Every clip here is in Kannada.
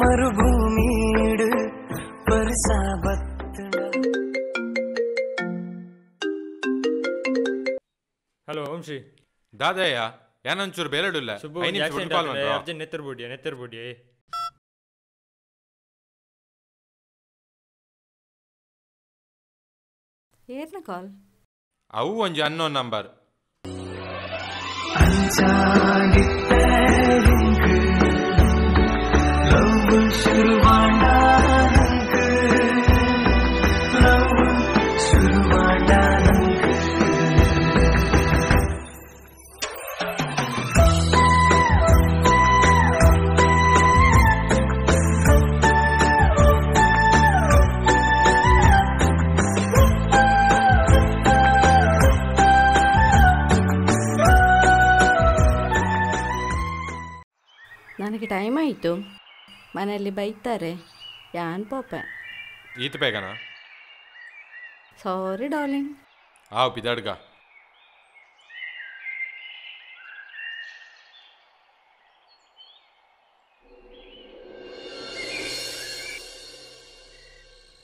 మరుగు ದಾದಯ್ಯ ಏನೊಂಚೂರು ಬೇರೆಡಿಲ್ಲ ಸುಬ್ಬು ಐದು ನಿಮಿಷ ಬಿಟ್ಟು ಕಾಲ್ ಮಾಡ್ರು ಅರ್ಜೆಂಟ್ ನೆತ್ತರ್ ಬುಡಿಯ ನೆತ್ತರ್ ಬುಡಿಯ ಏರ್ನ ಕಾಲ್ ಅವು ಒಂಜಿ ಅನ್ನೋನ್ ನಂಬರ್ ನನಗೆ ಟೈಮ್ ಆಯಿತು. ಮನೆಯಲ್ಲಿ ಬೈತಾರೆ. ಯಾನ್ ಪಾಪ. ಈತ ಬೇಗನ? ಸಾರಿ ಡಾರ್ಲಿಂಗ್ ಆ ಬಿದಾಡ್ಗ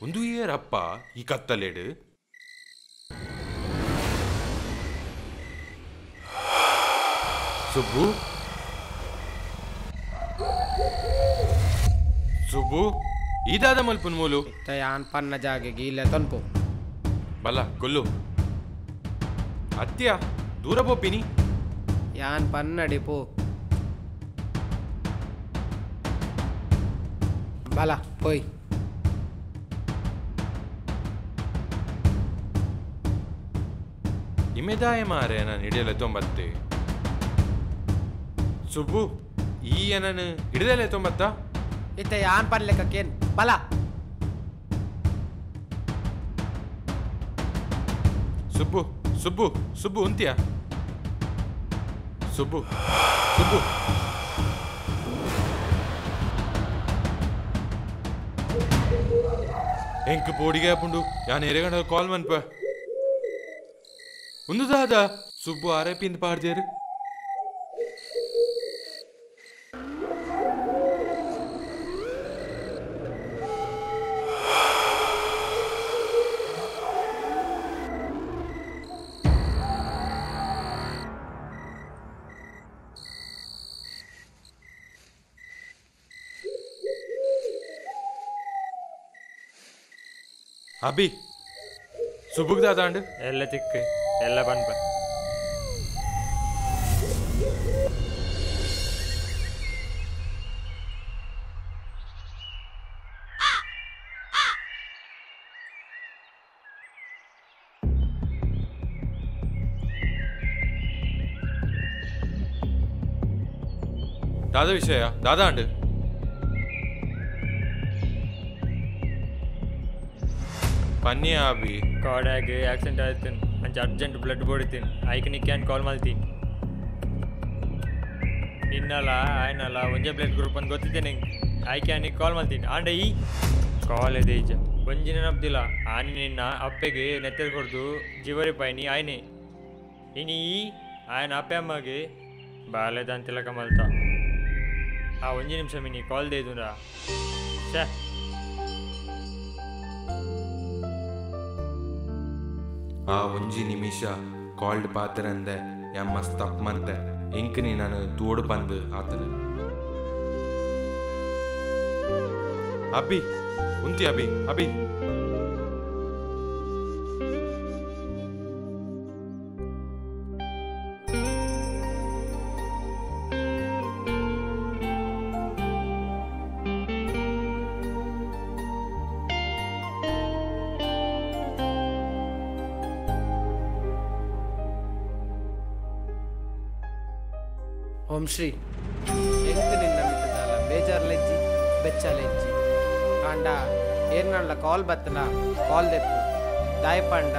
ಒಂದು ಅಪ್ಪ ಈ ಕತ್ತಲೇಡು ಸುಬ್ಬು ಸುಬ್ಬು ಇದಾದ ಮಲ್ಪುನ್ ಮೂಲು. ತಯಾನ್ ಪನ್ನ ಜಾಗೆ ಇಲ್ಲ ತನ್ಪು ಬಲ್ಲ ಕೊಲ್ಲು. ಅತ್ಯ ದೂರ ಪೋಪಿನಿ ಯಾನ್ ಪನ್ನ ಪೋ ಬಲ ಪೋಯ್ ಇಮೆದಾಯ ಮಾರೆ ನಾನು ಹಿಡಿಯಲೆ ತೊಂಬತ್ತೆ. ಸುಬ್ಬು ಈ ಏನನ್ನು ಹಿಡಿದಲೆ ತೊಂಬತ್ತ? ಯಾನ್ ಪನ್ಲೆಕ್ಕೇನ್ ಬಲ. ಸುಬ್ಬು ಸುಬ್ಬು ಸುಬ್ಬು ಅಂತ್ಯ ಸುಬ್ಬು ಸುಬ್ಬು. ಎಂಕ್ ಪೋಡಿಗೆ ಆಪುಂಡು ಯಾನ್ ಎರೆಗಂಡ ಕಾಲ್ ಮನ್ಪ? ಒಂದು ದಾದ? ಸುಬ್ಬು ಆರೈಪಿಂದ ಪಾಡ್ದೇರು. ಅಭಿ ಸುಬ್ಬುಗ್ ದಾದಾಂಡು ಎಲ್ಲ ತಿಕ್ಕು ಎಲ್ಲ ಬನ್ಪ ದಾದ ವಿಷಯ ದಾದಾಂಡು ಪನ್ನಿ ಅಭಿ ಕಾಡಾಗಿ ಆಕ್ಸಿಡೆಂಟ್ ಆಯ್ತು ಅಂಚ ಅರ್ಜೆಂಟ್ ಬ್ಲಡ್ ಬೋಡಿತೀನಿ ಐಕ್ ನಿಕ್ಕ್ಯಾನ್ ಕಾಲ್ ಮಾಡ್ತೀನಿ ನಿನ್ನಲ್ಲ ಆಯ್ನಲ್ಲ ಒಂಜೆ ಬ್ಲಡ್ ಗ್ರೂಪ್ ಅಂತ ಗೊತ್ತಿದ್ದೇನೆ ಆಯ್ಕೆ ನೀ ಕಾಲ್ ಮಾಡ್ತೀನಿ ಆಂಡ ಈ ಕಾಲ್ ಇದೆ ಈಜ ಒಂಜಿ ನೆನಪ್ದಿಲ್ಲ ಆನೆ ನಿನ್ನ ಅಪ್ಪೆಗೆ ನೆತ್ತರ್ ಕೊಡ್ದು ಜಿವರಿ ಪಾಯ್ನಿ ಆಯ್ನೆ ಇನಿ ಈ ಆಯ್ನ ಅಪ್ಪೆ ಅಮ್ಮಗೆ ಬಾಲೆದ ಅಂತಿಲ್ಲ ಕಮಲ್ತ ಆ ಒಂಜಿ ನಿಮಿಷ ಮಿನಿ ಕಾಲ್ ದೇದುಂಡ ಛೇ ಆ ಒಂಜಿ ನಿಮಿಷ ಕಾಲ್ಡ್ ಪಾತ್ರಂದೆ ಯಾ ತಪ್ಪ ಮಂತೆ. ಇಂಕ್ನಿ ನಾನು ದೂಡ್ ಬಂದು ಆತನ. ಅಭಿ, ಉಂತಿ ಅಭಿ ಅಭಿ. ಓಂ ಶ್ರೀ. ಎಂಕ್ ನಿನ್ನ ಮಿತ್ತದಾಲ ಬೇಜಾರ್ಲೆಜ್ಜಿ ಬೆಚ್ಚಲೆಜ್ಜಿ ಕಾಂಡ ಏರ್ನಲ್ಲ ಕಾಲ್ ಬತ್ತಲ, ಕಾಲ್ ದೆಪ್ಪು. ದಾಯಪಾಂಡ,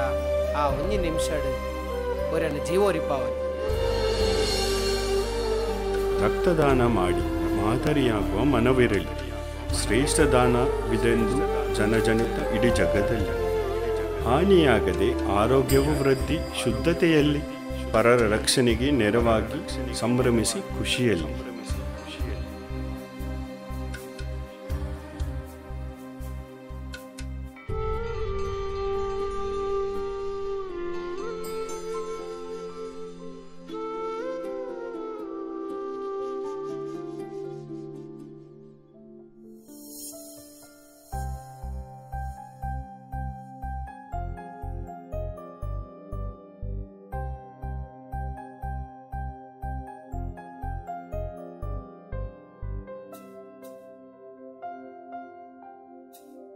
ಆ ಒಂಜಿ ನಿಮಿಷಡ್. ಒರನ್ನು ಜೀವೋರಿಪಾವನ್ ರಕ್ತದಾನ ಮಾಡಿ ಮಾದರಿಯಾಗುವ ಮನವಿರಲಿ. ಶ್ರೇಷ್ಠ ದಾನ ವಿದೆಂದು ಜನಜನಿತ ಇಡೀ ಜಗದಲ್ಲಿ. ಹಾನಿಯಾಗದೆ ಆರೋಗ್ಯವು ವೃದ್ಧಿ, ಶುದ್ಧತೆಯಲ್ಲಿ ಪರರ ರಕ್ಷಣೆಗೆ ನೆರವಾಗಿ ಸಂಭ್ರಮಿಸಿ ಖುಷಿಯಲ್ಲಿ.